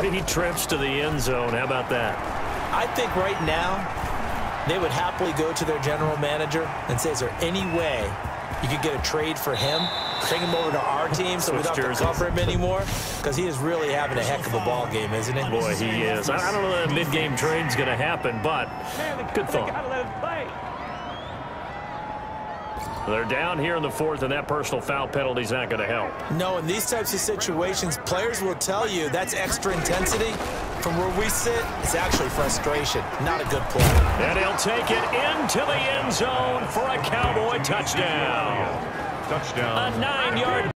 Three trips to the end zone. How about that? I think right now they would happily go to their general manager and say, is there any way you could get a trade for him, bring him over to our team so we don't have to cover him anymore? Because he is really having a heck of a ball game, isn't he? Boy, he is. I don't know that mid-game trade's going to happen, but good thought. They're down here in the fourth, and that personal foul penalty is not going to help. No, in these types of situations, players will tell you that's extra intensity. From where we sit, it's actually frustration, not a good play. And he'll take it into the end zone for a Cowboy touchdown. Touchdown. A nine-yard